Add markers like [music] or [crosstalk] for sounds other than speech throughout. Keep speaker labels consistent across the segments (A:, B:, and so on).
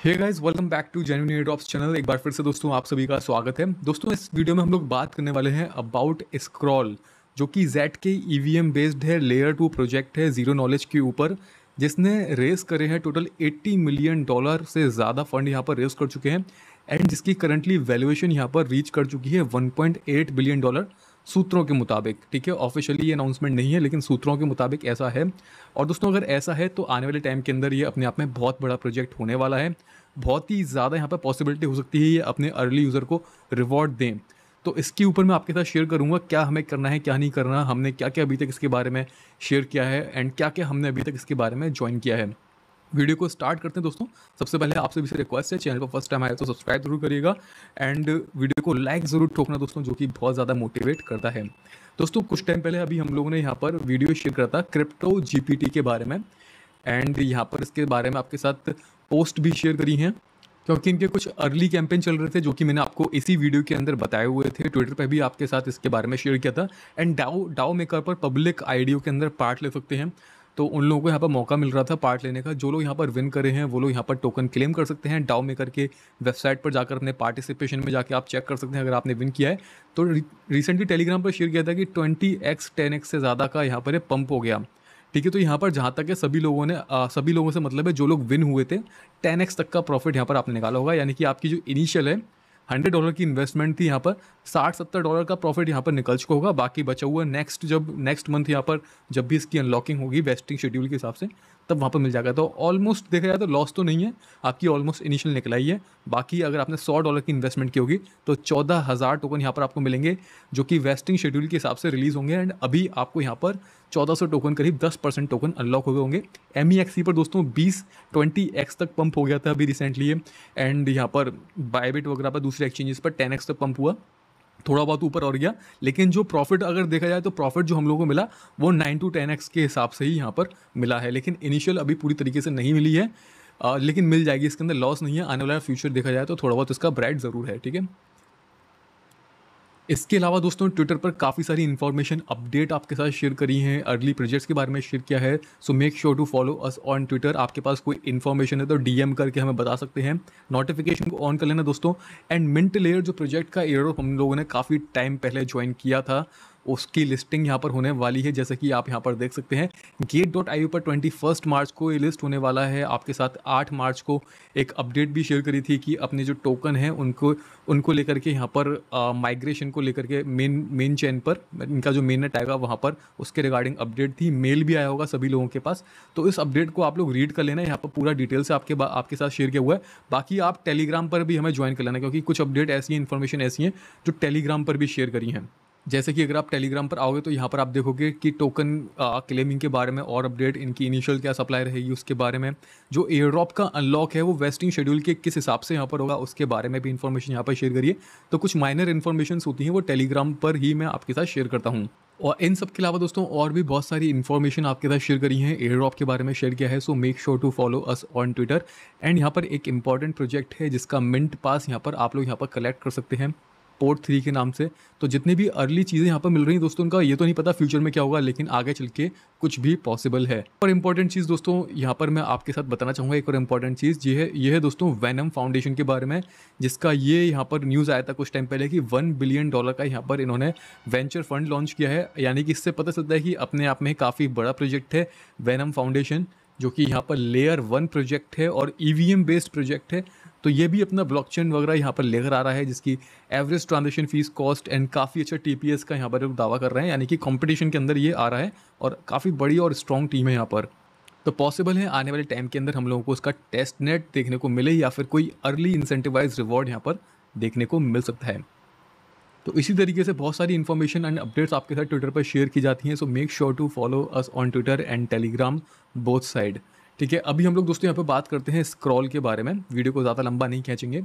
A: Hey guys welcome back to genuine airdrops channel एक बार फिर से दोस्तों, आप सभी का स्वागत है। दोस्तों, इस वीडियो में हम लोग बात करने वाले हैं अबाउट स्क्रॉल जो कि जेड के ईवीएम बेस्ड है लेयर टू प्रोजेक्ट है ज़ीरो नॉलेज के ऊपर, जिसने रेस करे हैं टोटल 80 मिलियन डॉलर से ज़्यादा फंड यहाँ पर रेस कर चुके हैं। एंड जिसकी करंटली वैल्यूएशन यहाँ पर रीच कर चुकी है 1.8 बिलियन डॉलर सूत्रों के मुताबिक, ठीक है? ऑफिशियली ये अनाउंसमेंट नहीं है, लेकिन सूत्रों के मुताबिक ऐसा है। और दोस्तों, अगर ऐसा है तो आने वाले टाइम के अंदर ये अपने आप में बहुत बड़ा प्रोजेक्ट होने वाला है। बहुत ही ज़्यादा यहाँ पर पॉसिबिलिटी हो सकती है ये अपने अर्ली यूज़र को रिवॉर्ड दें। तो इसके ऊपर मैं आपके साथ शेयर करूँगा, क्या हमें करना है, क्या नहीं करना, हमने क्या क्या अभी तक इसके बारे में शेयर किया है एंड क्या क्या हमने अभी तक इसके बारे में ज्वाइन किया है। वीडियो को स्टार्ट करते हैं दोस्तों। सबसे पहले आपसे भी रिक्वेस्ट है, चैनल पर फ़र्स्ट टाइम आए तो सब्सक्राइब ज़रूर करिएगा एंड वीडियो को लाइक ज़रूर ठोकना दोस्तों, जो कि बहुत ज़्यादा मोटिवेट करता है। दोस्तों, कुछ टाइम पहले अभी हम लोगों ने यहाँ पर वीडियो शेयर करा था क्रिप्टो जीपीटी के बारे में एंड यहाँ पर इसके बारे में आपके साथ पोस्ट भी शेयर करी हैं, क्योंकि इनके कुछ अर्ली कैंपेन चल रहे थे, जो कि मैंने आपको इसी वीडियो के अंदर बताए हुए थे। ट्विटर पर भी आपके साथ इसके बारे में शेयर किया था एंड डाओ डाओ मेकर पर पब्लिक आईडियो के अंदर पार्ट ले सकते हैं। तो उन लोगों को यहाँ पर मौका मिल रहा था पार्ट लेने का। जो लोग यहाँ पर विन करे हैं वो लोग यहाँ पर टोकन क्लेम कर सकते हैं डाउ मेकर के वेबसाइट पर जाकर अपने पार्टिसिपेशन में जाकर आप चेक कर सकते हैं अगर आपने विन किया है। तो रिसेंटली टेलीग्राम पर शेयर किया था कि ट्वेंटी एक्स टेन एक्स से ज़्यादा का यहाँ पर पंप हो गया। ठीक है तो यहाँ पर जहाँ तक है सभी लोगों ने आ, सभी लोगों से मतलब है जो लोग विन हुए थे टेन एक्स तक का प्रॉफिट यहाँ पर आपने निकाला होगा। यानी कि आपकी जो इनिशियल है हंड्रेड डॉलर की इन्वेस्टमेंट थी यहाँ पर। साठ, सत्तर डॉलर का प्रॉफिट यहाँ पर निकल चुका होगा। बाकी बचा हुआ नेक्स्ट जब नेक्स्ट मंथ यहाँ पर जब भी इसकी अनलॉकिंग होगी वेस्टिंग शेड्यूल के हिसाब से तब वहाँ पर मिल जाएगा। तो ऑलमोस्ट देखा जाए तो लॉस तो नहीं है। आपकी ऑलमोस्ट इनिशियल निकल आई है। बाकी अगर आपने सौ डॉलर की इन्वेस्टमेंट की होगी तो चौदह हज़ार टोकन यहाँ पर आपको मिलेंगे, जो कि वेस्टिंग शेड्यूल के हिसाब से रिलीज़ होंगे एंड अभी आपको यहाँ पर चौदह सौ टोकन करीब दस परसेंट टोकन अनलॉक हो गए होंगे। एम ई एक्स पर दोस्तों बीस ट्वेंटी एक्स तक पंप हो गया था अभी रिसेंटली एंड यहाँ पर बायबिट वगैरह पर दूसरे एक्सचेंजेस पर टेन एक्स तक पंप हुआ। थोड़ा बहुत ऊपर और गया लेकिन जो प्रॉफिट अगर देखा जाए तो प्रॉफिट जो हम लोगों को मिला वो नाइन टू टेन एक्स के हिसाब से ही यहाँ पर मिला है। लेकिन इनिशियल अभी पूरी तरीके से नहीं मिली है आ, लेकिन मिल जाएगी इसके अंदर लॉस नहीं है। आने वाला फ्यूचर देखा जाए तो थोड़ा बहुत इसका ब्राइट ज़रूर है ठीक है? इसके अलावा दोस्तों ट्विटर पर काफ़ी सारी इन्फॉर्मेशन अपडेट आपके साथ शेयर करी हैं। अर्ली प्रोजेक्ट्स के बारे में शेयर किया है। So make sure to follow us on Twitter आपके पास कोई इन्फॉर्मेशन है तो डीएम करके हमें बता सकते हैं। नोटिफिकेशन को ऑन कर लेना दोस्तों। एंड मिंट लेयर जो प्रोजेक्ट का एयर हम लोगों ने काफ़ी टाइम पहले ज्वाइन किया था। उसकी लिस्टिंग यहाँ पर होने वाली है, जैसे कि आप यहाँ पर देख सकते हैं। गेट डॉट आई पर ट्वेंटी फ़र्स्ट मार्च को ये लिस्ट होने वाला है। आपके साथ आठ मार्च को एक अपडेट भी शेयर करी थी कि अपने जो टोकन हैं, उनको उनको लेकर के यहाँ पर माइग्रेशन को लेकर के मेन मेन चैन पर, इनका जो मेन नेट आएगा वहाँ पर, उसके रिगार्डिंग अपडेट थी। मेल भी आया होगा सभी लोगों के पास। तो इस अपडेट को आप लोग रीड कर लेना। यहाँ पर पूरा डिटेल से आपके आपके साथ शेयर किया हुआ है। बाकी आप टेलीग्राम पर भी हमें ज्वाइन कर लेना, क्योंकि कुछ अपडेट ऐसी इन्फॉर्मेशन ऐसी हैं, जो टेलीग्राम पर भी शेयर करी हैं। जैसे कि अगर आप टेलीग्राम पर आओगे तो यहाँ पर आप देखोगे कि टोकन क्लेमिंग के बारे में और अपडेट इनकी इनिशियल क्या सप्लाई रहेगी उसके बारे में। जो एयर ड्रॉप का अनलॉक है वो वेस्टिंग शेड्यूल के किस हिसाब से यहाँ पर होगा उसके बारे में भी इन्फॉर्मेशन यहाँ पर शेयर करिए। तो कुछ माइनर इन्फॉर्मेशन होती हैं वो टेलीग्राम पर ही मैं आपके साथ शेयर करता हूँ। और इन सब के अलावा दोस्तों और भी बहुत सारी इन्फॉर्मेशन आपके साथ शेयर करी है एयर ड्रॉप के बारे में शेयर किया है so make sure to follow us on Twitter and यहाँ पर एक इंपॉर्टेंट प्रोजेक्ट है जिसका मिंट पास यहाँ पर आप लोग यहाँ पर कलेक्ट कर सकते हैं। पोर्ट थ्री के नाम से। तो जितनी भी अर्ली चीज़ें यहाँ पर मिल रही हैं दोस्तों उनका, ये तो नहीं पता फ्यूचर में क्या होगा, लेकिन आगे चल के कुछ भी पॉसिबल है। और इंपॉर्टेंट चीज़ दोस्तों, यहाँ पर मैं आपके साथ बताना चाहूँगा एक और इंपॉर्टेंट चीज़, ये है ये है दोस्तों वैनम फाउंडेशन के बारे में, जिसका ये यहाँ पर न्यूज़ आया था कुछ टाइम पहले कि वन बिलियन डॉलर का यहाँ पर इन्होंने वेंचर फंड लॉन्च किया है। यानी कि इससे पता चलता है कि अपने आप में काफ़ी बड़ा प्रोजेक्ट है वैनम फाउंडेशन जो कि यहाँ पर लेयर वन प्रोजेक्ट है और ईवीएम बेस्ड प्रोजेक्ट है। तो ये भी अपना ब्लॉकचेन वगैरह यहाँ पर लेकर आ रहा है, जिसकी average transaction fees cost and काफ़ी अच्छा टीपीएस का यहाँ पर दावा कर रहे हैं, यानी कि कॉम्पिटिशन के अंदर ये आ रहा है और काफ़ी बड़ी और स्ट्रॉन्ग टीम है यहाँ पर। तो पॉसिबल है, आने वाले टाइम के अंदर हम लोगों को उसका टेस्ट नेट देखने को मिले या फिर कोई अर्ली इंसेंटिवाइज रिवॉर्ड यहाँ पर देखने को मिल सकता है। तो इसी तरीके से बहुत सारी इन्फॉर्मेशन एंड अपडेट्स आपके साथ ट्विटर पर शेयर की जाती हैं so make sure to follow us on Twitter and Telegram both side ठीक है, अभी हम लोग दोस्तों यहाँ पर बात करते हैं स्क्रॉल के बारे में। वीडियो को ज़्यादा लंबा नहीं खींचेंगे।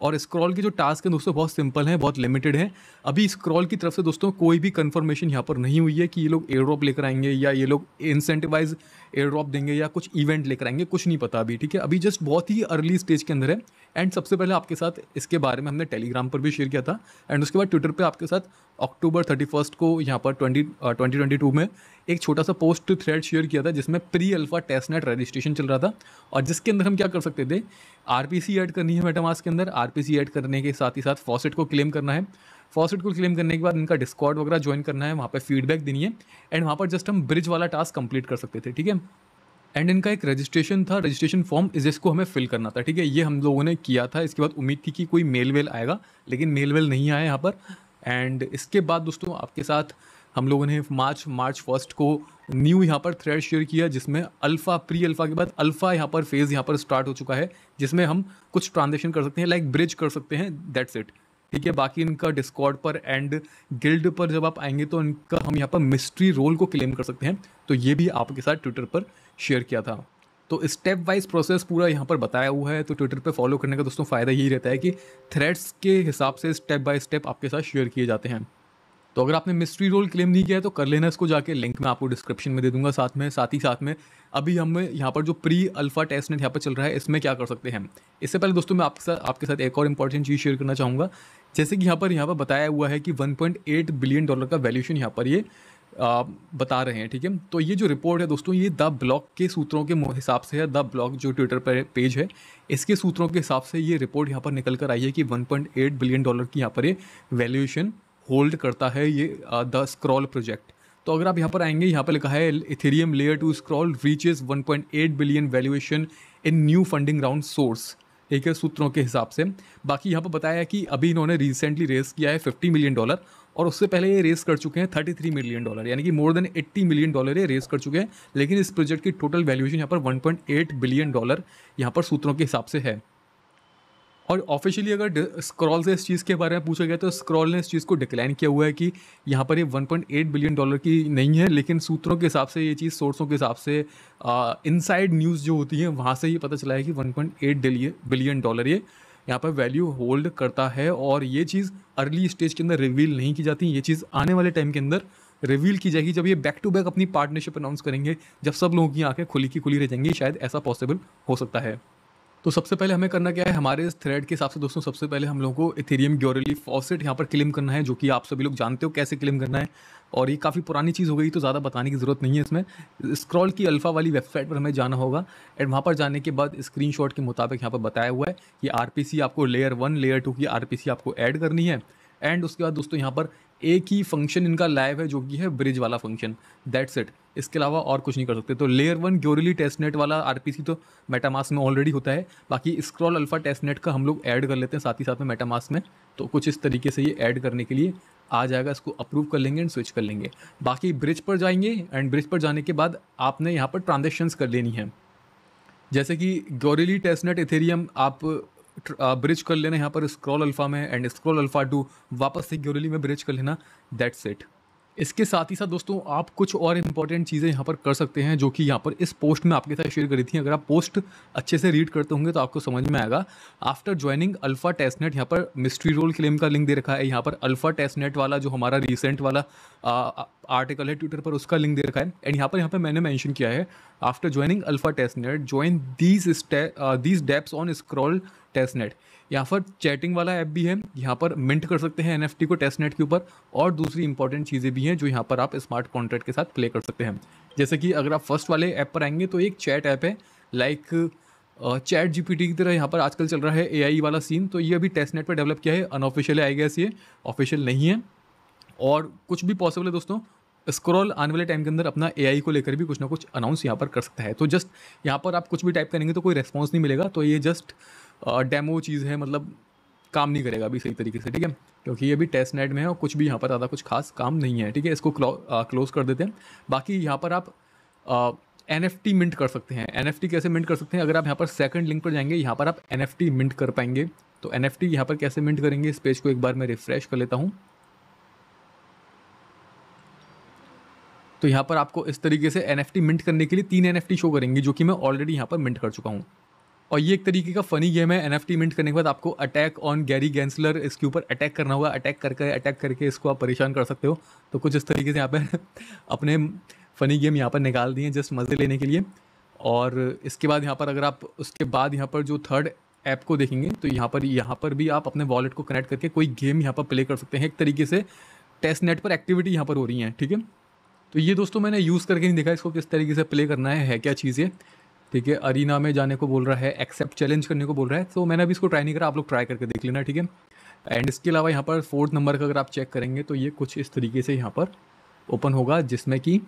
A: और स्क्रॉल के जो टास्क हैं दोस्तों, बहुत सिंपल हैं, बहुत लिमिटेड हैं। अभी स्क्रॉल की तरफ़ से दोस्तों कोई भी कंफर्मेशन यहाँ पर नहीं हुई है कि ये लोग एयर ड्रॉप लेकर आएँगे या ये लोग इंसेंटिवाइज एयर ड्रॉप देंगे या कुछ इवेंट लेकर आएँगे, कुछ नहीं पता अभी, ठीक है? अभी जस्ट बहुत ही अर्ली स्टेज के अंदर है। एंड सबसे पहले आपके साथ इसके बारे में हमने टेलीग्राम पर भी शेयर किया था। एंड उसके बाद ट्विटर पर आपके साथ अक्टूबर थर्टी को यहाँ पर ट्वेंटी ट्वेंटी टू में एक छोटा सा पोस्ट थ्रेड शेयर किया था, जिसमें pre alpha testnet registration चल रहा था। और जिसके अंदर हम क्या कर सकते थे? आरपीसी ऐड करनी है मेटामास के अंदर। आरपीसी ऐड करने के साथ ही साथ फॉसेट को क्लेम करना है। फॉसेट को क्लेम करने के बाद इनका डिस्कॉर्ड वगैरह ज्वाइन करना है। वहाँ पर फीडबैक देनी है। एंड वहाँ पर जस्ट हम ब्रिज वाला टास्क कंप्लीट कर सकते थे, ठीक है? एंड इनका एक रजिस्ट्रेशन था। रजिस्ट्रेशन फॉर्म जिसको हमें फिल करना था, ठीक है? ये हम लोगों ने किया था। इसके बाद उम्मीद थी कि कोई मेल वेल आएगा, लेकिन मेल वेल नहीं आया यहाँ पर। एंड इसके बाद दोस्तों आपके साथ हम लोगों ने मार्च मार्च फ़र्स्ट को न्यू यहाँ पर थ्रेड शेयर किया, जिसमें अल्फ़ा प्री अल्फ़ा के बाद अल्फ़ा यहाँ पर फ़ेज़ यहाँ पर स्टार्ट हो चुका है, जिसमें हम कुछ ट्रांजेक्शन कर सकते हैं लाइक ब्रिज कर सकते हैं दैट्स इट ठीक है, बाकी इनका डिस्कॉर्ड पर एंड गिल्ड पर जब आप आएँगे तो इनका हम यहाँ पर मिस्ट्री रोल को क्लेम कर सकते हैं तो ये भी आपके साथ ट्विटर पर शेयर किया था। तो स्टेप वाइज प्रोसेस पूरा यहाँ पर बताया हुआ है तो ट्विटर पे फॉलो करने का दोस्तों फ़ायदा यही रहता है कि थ्रेड्स के हिसाब से स्टेप बाय स्टेप आपके साथ शेयर किए जाते हैं। तो अगर आपने मिस्ट्री रोल क्लेम नहीं किया है तो कर लेना इसको जाके। लिंक मैं आपको डिस्क्रिप्शन में दे दूँगा साथ में साथ ही साथ में। अभी हम यहाँ पर जो प्री अल्फ़ा टेस्ट नेट यहाँ पर चल रहा है इसमें क्या कर सकते हैं इससे पहले दोस्तों मैं आपके साथ आपके साथ एक और इंपॉर्टेंट चीज़ शेयर करना चाहूँगा। जैसे कि यहाँ पर यहाँ पर बताया हुआ है कि 1.8 बिलियन डॉलर का वैल्यूशन यहाँ पर ये आ, बता रहे हैं ठीक है? तो ये जो रिपोर्ट है दोस्तों ये द ब्लॉक के सूत्रों के हिसाब से है। द ब्लॉक जो ट्विटर पर पेज है इसके सूत्रों के हिसाब से ये रिपोर्ट यहाँ पर निकल कर आई है कि 1.8 बिलियन डॉलर की यहाँ पर ये वैल्यूएशन होल्ड करता है ये द स्क्रॉल प्रोजेक्ट। तो अगर आप यहाँ पर आएँगे, यहाँ पर लिखा है Ethereum layer two Scroll reaches 1.8 billion valuation in new funding round source ठीक है, सूत्रों के हिसाब से। बाकी यहाँ पर बताया है कि अभी इन्होंने रिसेंटली रेस किया है 50 मिलियन डॉलर और उससे पहले ये रेस कर चुके हैं 33 मिलियन डॉलर यानी कि मोर देन 80 मिलियन डॉलर ये रेस कर चुके हैं, लेकिन इस प्रोजेक्ट की टोटल वैल्यूएशन यहाँ पर 1.8 बिलियन डॉलर यहाँ पर सूत्रों के हिसाब से है। और ऑफिशियली अगर स्क्रॉल से इस चीज़ के बारे में पूछा गया तो स्क्रॉल ने इस चीज़ को डिक्लाइन किया हुआ है कि यहाँ पर ये 1.8 बिलियन डॉलर की नहीं है, लेकिन सूत्रों के हिसाब से ये चीज़ सोर्सों के हिसाब से इनसाइड न्यूज़ जो होती है, वहाँ से ये पता चला है कि 1.8 बिलियन डॉलर ये यहाँ पर वैल्यू होल्ड करता है और ये चीज़ अर्ली स्टेज के अंदर रिवील नहीं की जाती, ये चीज़ आने वाले टाइम के अंदर रिवील की जाएगी जब ये बैक टू बैक अपनी पार्टनरशिप अनाउंस करेंगे, जब सब लोगों की आँखें खुली की खुली रह जाएँगी, शायद ऐसा पॉसिबल हो सकता है। तो सबसे पहले हमें करना क्या है? हमारे इस थ्रेड के हिसाब से दोस्तों, सबसे पहले हम लोगों को इथेरियम ग्योरली फॉसेट यहाँ पर क्लेम करना है, जो कि आप सभी लोग जानते हो कैसे क्लेम करना है। और ये काफ़ी पुरानी चीज़ हो गई तो ज़्यादा बताने की ज़रूरत नहीं है इसमें। स्क्रॉल की अल्फ़ा वाली वेबसाइट पर हमें जाना होगा। एंड वहाँ पर जाने के बाद स्क्रीन के मुताबिक यहाँ पर बताया हुआ है कि आरपीसी आपको लेयर वन लेयर टू की आरपीसी आपको ऐड करनी है। एंड उसके बाद दोस्तों यहाँ पर एक ही फ़ंक्शन इनका लाइव है जो कि है ब्रिज वाला फ़ंक्शन दैट्स इट इसके अलावा और कुछ नहीं कर सकते. तो layer one Goerli testnet वाला आरपीसी तो मेटामास में ऑलरेडी होता है. बाकी स्क्रॉल अल्फ़ा टेस्ट नेट का हम लोग ऐड कर लेते हैं साथ ही साथ में मेटामास में. तो कुछ इस तरीके से ये ऐड करने के लिए आ जाएगा. इसको अप्रूव कर लेंगे एंड स्विच कर लेंगे. बाकी ब्रिज पर जाएँगे एंड ब्रिज पर जाने के बाद आपने यहाँ पर ट्रांजेक्शन्स कर लेनी है. जैसे कि ग्योरिली टेस्टनेट इथेरियम आप ब्रिज कर लेना यहाँ पर स्क्रॉल अल्फ़ा में एंड स्क्रॉल अल्फ़ा टू वापस से ग्योरली में ब्रिज कर लेना दैट्स इट इसके साथ ही साथ दोस्तों आप कुछ और इंपॉर्टेंट चीज़ें यहाँ पर कर सकते हैं जो कि यहाँ पर इस पोस्ट में आपके साथ शेयर करी थी। अगर आप पोस्ट अच्छे से रीड करते होंगे तो आपको समझ में आएगा। After joining alpha test net यहाँ पर मिस्ट्री रोल क्लेम का लिंक दे रखा है। यहाँ पर अल्फ़ा टेस्ट नेट वाला जो हमारा रिसेंट वाला आ, आर्टिकल है ट्विटर पर उसका लिंक दे रखा है। एंड यहाँ पर यहाँ पर मैंने मैंशन किया है after joining alpha testnet join these these dapps on Scroll testnet यहाँ पर चैटिंग वाला ऐप भी है। यहाँ पर मिंट कर सकते हैं एनएफटी को टेस्ट नेट के ऊपर और दूसरी इंपॉर्टेंट चीज़ें भी हैं जो यहाँ पर आप स्मार्ट कॉन्ट्रैक्ट के साथ प्ले कर सकते हैं। जैसे कि अगर आप फ़र्स्ट वाले ऐप पर आएँगे तो एक चैट ऐप है लाइक चैट जीपीटी की तरह यहाँ पर आजकल चल रहा है एआई वाला सीन तो ये अभी टेस्ट नेट पर डेवलप किया है। अनऑफिशियल आई गैस ये। ऑफिशियल नहीं है। और कुछ भी पॉसिबल है दोस्तों स्क्रॉल आने वाले टाइम के अंदर अपना एआई को लेकर भी कुछ ना कुछ अनाउंस यहाँ पर कर सकता है। तो जस्ट यहाँ पर आप कुछ भी टाइप करेंगे तो कोई रेस्पॉन्स नहीं मिलेगा। तो ये जस्ट डेमो चीज़ है मतलब काम नहीं करेगा अभी सही तरीके से, ठीक है? क्योंकि ये भी टेस्ट नेट में है और कुछ भी यहाँ पर ज़्यादा कुछ खास काम नहीं है, ठीक है? इसको क्लोज कर देते हैं। बाकी यहाँ पर आप एन एफ़ टी मिंट कर सकते हैं। एन एफ़ टी कैसे मिंट कर सकते हैं? अगर आप यहाँ पर सेकंड लिंक पर जाएँगे, यहाँ पर आप एन एफ़ टी मिंट कर पाएँगे। तो एन एफ़ टी यहाँ पर कैसे मिंट करेंगे? इस पेज को एक बार मैं रिफ्रेश कर लेता हूँ। तो यहाँ पर आपको इस तरीके से एन मिंट करने के लिए तीन एनएफटी शो करेंगे, जो कि मैं ऑलरेडी यहाँ पर मिंट कर चुका हूँ। और ये एक तरीके का फ़नी गेम है एन एफ़ मिंट करने के बाद आपको अटैक ऑन गैरी गैंसलर इसके ऊपर अटैक करना होगा अटैक करके अटैक करके इसको आप परेशान कर सकते हो। तो कुछ इस तरीके से यहाँ पर [laughs] अपने फ़नी गेम यहाँ पर निकाल दिए जस्ट मज़े लेने के लिए। और इसके बाद यहाँ पर अगर आप, उसके बाद यहाँ पर जो थर्ड ऐप को देखेंगे तो यहाँ पर यहाँ पर भी आप अपने वॉलेट को कनेक्ट करके कोई गेम यहाँ पर प्ले कर सकते हैं। एक तरीके से टेस्ट नेट पर एक्टिविटी यहाँ पर हो रही है, ठीक है? तो ये दोस्तों मैंने यूज़ करके नहीं देखा इसको किस तरीके से प्ले करना है है क्या चीज़। है ठीक है, अरीना में जाने को बोल रहा है एक्सेप्ट चैलेंज करने को बोल रहा है तो मैंने अभी इसको ट्राई नहीं करा, आप लोग ट्राई करके देख लेना, ठीक है। एंड इसके अलावा यहाँ पर फोर्थ नंबर का अगर आप चेक करेंगे तो ये कुछ इस तरीके से यहाँ पर ओपन होगा, जिसमें कि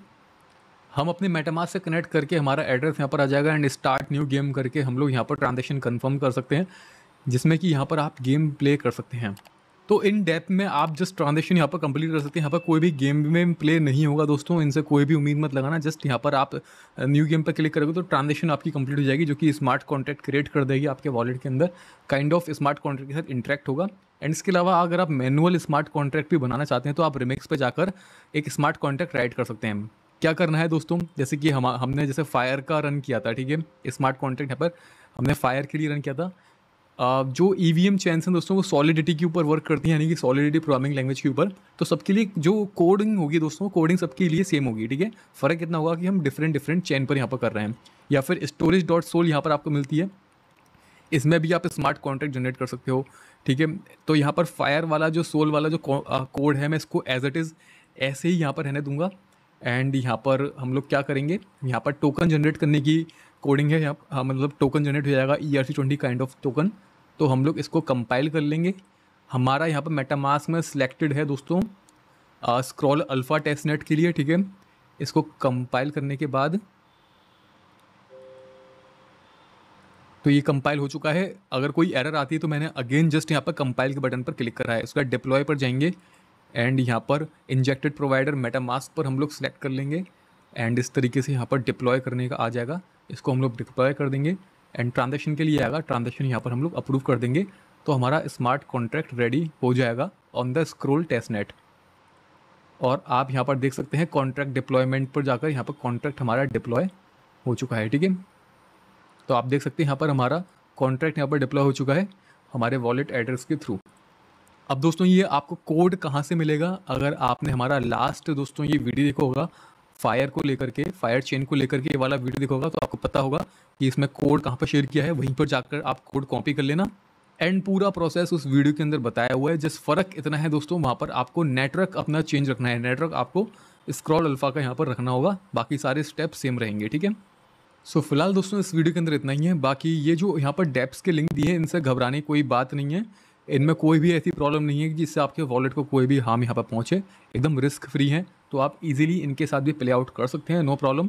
A: हम अपने मेटामास से कनेक्ट करके हमारा एड्रेस यहाँ पर आ जाएगा एंड स्टार्ट न्यू गेम करके हम लोग यहाँ पर ट्रांजेक्शन कन्फर्म कर सकते हैं, जिसमें कि यहाँ पर आप गेम प्ले कर सकते हैं। तो इन डेप्थ में आप जस्ट ट्रांजेक्शन यहाँ पर कंप्लीट कर सकते हैं। यहाँ पर कोई भी गेम में प्ले नहीं होगा दोस्तों। इनसे कोई भी उम्मीद मत लगाना। जस्ट यहाँ पर आप न्यू गेम पर क्लिक करोगे तो ट्रांजेक्शन आपकी कंप्लीट हो जाएगी, जो कि स्मार्ट कॉन्टैक्ट क्रिएट कर देगी आपके वॉलेट के अंदर। काइंड ऑफ़ स्मार्ट कॉन्ट्रैक्ट के साथ इंटरेक्ट होगा। एंड इसके अलावा अगर आप मैनुअल स्मार्ट कॉन्ट्रैक्ट भी बनाना चाहते हैं तो आप रिमिक्स पर जाकर एक स्मार्ट कॉन्ट्रैक्ट राइट कर सकते हैं। क्या करना है दोस्तों? जैसे कि हम, हमने जैसे फायर का रन किया था, ठीक है? स्मार्ट कॉन्ट्रैक्ट यहाँ पर हमने फायर के लिए रन किया था। जो ई वी एम चैन्स हैं दोस्तों, वो सॉलिडिटी के ऊपर वर्क करती हैं, यानी कि सॉलिडिटी प्रोग्रामिंग लैंग्वेज के ऊपर। तो सबके लिए जो कोडिंग होगी दोस्तों कोडिंग सबके लिए सेम होगी, ठीक है? फ़र्क इतना होगा कि हम डिफरेंट डिफरेंट चैन पर यहाँ पर कर रहे हैं। या फिर स्टोरेज डॉट सोल यहाँ पर आपको मिलती है। इसमें भी आप स्मार्ट कॉन्ट्रैक्ट जनरेट कर सकते हो, ठीक है? तो यहाँ पर फायर वाला जो सोल वाला जो कोड है, मैं इसको एज इट इज़ ऐसे ही यहाँ पर रहने दूँगा। एंड यहाँ पर हम लोग क्या करेंगे? यहाँ पर टोकन जनरेट करने की कोडिंग है यहाँ हाँ मतलब टोकन जनरेट हो जाएगा E R C twenty kind of token तो हम लोग इसको कंपाइल कर लेंगे। हमारा यहाँ पर मेटामास में सिलेक्टेड है दोस्तों स्क्रॉल अल्फ़ा टेस्ट नेट के लिए, ठीक है? इसको कंपाइल करने के बाद तो ये कंपाइल हो चुका है। अगर कोई एरर आती है तो मैंने अगेन जस्ट यहाँ पर कंपाइल के बटन पर क्लिक करा है। उसका डिप्लॉय पर जाएँगे एंड यहाँ पर इंजेक्टेड प्रोवाइडर मेटामास्क पर हम लोग सेलेक्ट कर लेंगे एंड इस तरीके से यहाँ पर डिप्लॉय करने का आ जाएगा। इसको हम लोग डिप्लॉय कर देंगे एंड ट्रांजेक्शन के लिए आएगा। ट्रांजेक्शन यहाँ पर हम लोग अप्रूव कर देंगे। तो हमारा स्मार्ट कॉन्ट्रैक्ट रेडी हो जाएगा on the Scroll test net और आप यहाँ पर देख सकते हैं कॉन्ट्रैक्ट डिप्लॉयमेंट पर जाकर यहाँ पर कॉन्ट्रैक्ट हमारा डिप्लॉय हो चुका है, ठीक है? तो आप देख सकते हैं यहाँ पर हमारा कॉन्ट्रैक्ट यहाँ पर डिप्लॉय हो चुका है हमारे वॉलेट एड्रेस के थ्रू अब दोस्तों ये आपको कोड कहाँ से मिलेगा? अगर आपने हमारा लास्ट दोस्तों ये वीडियो देखा होगा फायर को लेकर के फायर चेन को लेकर के ये वाला वीडियो देखा होगा तो आपको पता होगा कि इसमें कोड कहाँ पर शेयर किया है। वहीं पर जाकर आप कोड कॉपी कर लेना एंड पूरा प्रोसेस उस वीडियो के अंदर बताया हुआ है। जिस फ़र्क इतना है दोस्तों वहाँ पर आपको नेटवर्क अपना चेंज रखना है। नेटवर्क आपको स्क्रॉल अल्फ़ा का यहाँ पर रखना होगा। बाकी सारे स्टेप सेम रहेंगे ठीक है? सो so, फ़िलहाल दोस्तों इस वीडियो के अंदर इतना ही है। बाकी ये जो यहाँ पर डेप्स के लिंक दिए हैं इनसे घबराने कोई बात नहीं है। इनमें कोई भी ऐसी प्रॉब्लम नहीं है जिससे आपके वॉलेट को कोई भी हार्म यहाँ पर पहुँचे। एकदम रिस्क फ्री है। तो आप इजीली इनके साथ भी प्ले आउट कर सकते हैं नो प्रॉब्लम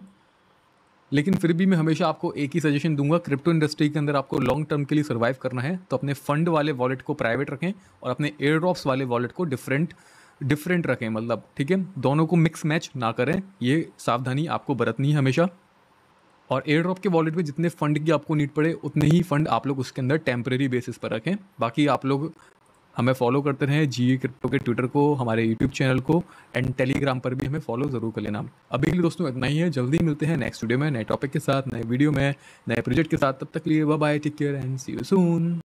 A: लेकिन फिर भी मैं हमेशा आपको एक ही सजेशन दूँगा क्रिप्टो इंडस्ट्री के अंदर आपको लॉन्ग टर्म के लिए सर्वाइव करना है तो अपने फंड वाले वॉलेट को प्राइवेट रखें और अपने एयर ड्रॉप्स वाले वॉलेट को डिफरेंट डिफरेंट रखें मतलब ठीक है? दोनों को मिक्स मैच ना करें, ये सावधानी आपको बरतनी है हमेशा. और एयर ड्रॉप के वॉलेट में जितने फंड की आपको नीड पड़े, उतने ही फंड आप लोग उसके अंदर टेम्प्रेरी बेसिस पर रखें. बाकी आप लोग हमें फॉलो करते रहें जी क्रिप्टो के ट्विटर को, हमारे यूट्यूब चैनल को एंड टेलीग्राम पर भी हमें फॉलो ज़रूर कर लेना। अभी के लिए दोस्तों इतना ही है। जल्दी मिलते हैं नेक्स्ट वीडियो में, नए टॉपिक के साथ, नए वीडियो में, नए प्रोजेक्ट के साथ। तब तक लिए bye take care and see you soon